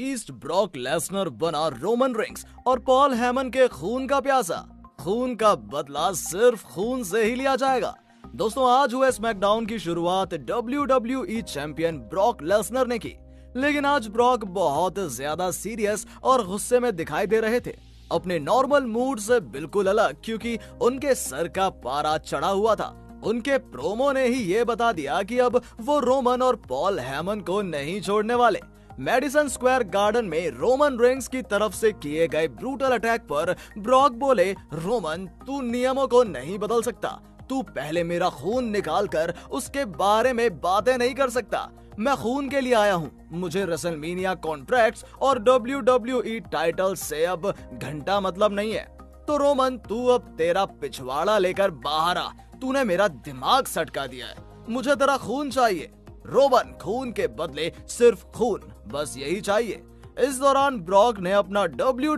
East Brock Lesnar बना Roman Reigns और Paul Heyman के खून का प्यासा। खून का बदला सिर्फ़ खून से ही लिया जाएगा। दोस्तों, आज हुए स्मैकडाउन की शुरुआत W W champion Brock Lesnar ने की। लेकिन आज ब्रॉक बहुत ज़्यादा सीरियस और गुस्से में दिखाई दे रहे थे। अपने नॉर्मल मूड से बिल्कुल अलग, क्योंकि उनके सर का पारा चढ़ा हुआ था। उनके प्रोमो ने ही ये बता दिया कि अब वो रोमन और पॉल हैमन को नहीं छोड़ने वाले। मेडिसन स्क्वायर गार्डन में रोमन रिंग्स की तरफ़ से किए गए ब्रूटल अटैक पर ब्रॉक बोले, रोमन, तू नियमों को नहीं बदल सकता। तू पहले मेरा खून निकाल कर उसके बारे में बातें नहीं कर सकता। मैं खून के लिए आया हूँ। मुझे रसलमीनिया कॉन्ट्रैक्ट्स और डब्ल्यू डब्ल्यू ई टाइटल से अब घंटा मतलब नहीं है। तो रोमन, तू अब तेरा पिछवाड़ा लेकर बाहर आ। तूने मेरा दिमाग सटका दिया है। मुझे तेरा खून चाहिए। रोमन, खून के बदले सिर्फ़ खून। बस यही चाहिए। इस दौरान ब्रॉक ने अपना डब्ल्यू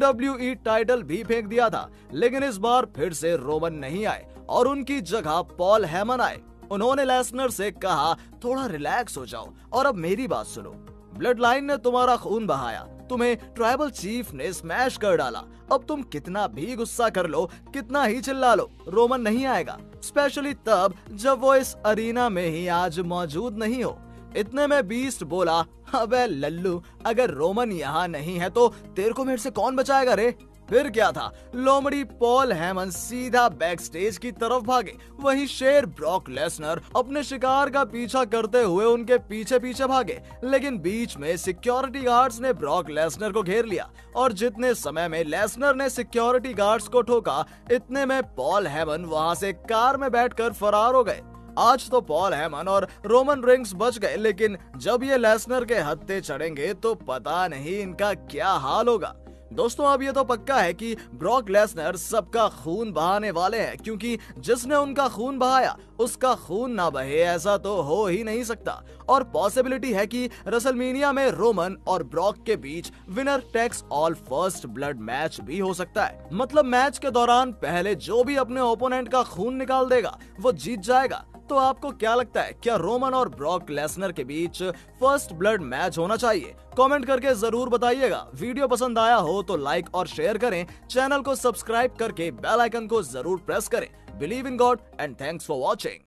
टाइटल भी फेंक दिया था, लेकिन इस बार फिर से रोमन नहीं आए और उनकी जगह पॉल हैमन आए। उन्होंने लेसनर से कहा, थोड़ा रिलैक्स हो जाओ और अब मेरी बात सुनो। ब्लड लाइन ने तुम्हारा खून बहाया, तुम्हें ट्राइबल चीफ ने स्मैश कर डाला। अब तुम कितना भी गुस्सा कर लो, कितना ही चिल्ला लो, रोमन नहीं आएगा। स्पेशली तब जब वो इस अरीना में ही आज मौजूद नहीं हो। इतने में बीस्ट बोला, अबे लल्लू, अगर रोमन यहाँ नहीं है तो तेरे को मेरे से कौन बचाएगा रे? फिर क्या था? लोमड़ी पॉल हेमन सीधा बैक स्टेज की तरफ़ भागे। वहीं शेर ब्रॉक लेसनर अपने शिकार का पीछा करते हुए उनके पीछे पीछे भागे। लेकिन बीच में सिक्योरिटी गार्ड्स ने ब्रॉक लेसनर को घेर लिया और जितने समय में लेसनर ने सिक्योरिटी गार्ड्स को ठोका, इतने में पॉल हेमन वहाँ से कार में बैठकर फरार हो गए। आज तो पॉल हैमन और रोमन रिंग्स बच गए, लेकिन जब ये लेसनर के हत्ते चढ़ेंगे तो पता नहीं इनका क्या हाल होगा। दोस्तों, अब ये तो पक्का है कि ब्रॉक लेसनर सबका खून बहाने वाले हैं, क्योंकि जिसने उनका खून बहाया, उसका खून ना बहे, ऐसा तो हो ही नहीं सकता। और पॉसिबिलिटी है कि रसलमीनिया में रोमन और ब्रॉक के बीच winner takes all first blood match भी हो सकता है। मतलब मैच के दौरान पहले जो भी अपने ओपोनेंट का खून निकाल देगा, वो जीत जाएगा। तो आपको क्या लगता है, क्या रोमन और ब्रॉक लेसनर के बीच फ़र्स्ट ब्लड मैच होना चाहिए? कमेंट करके ज़रूर बताइएगा। वीडियो पसंद आया हो तो लाइक और शेयर करें। चैनल को सब्सक्राइब करके बेल आइकन को ज़रूर प्रेस करें। Believe in God and thanks for watching.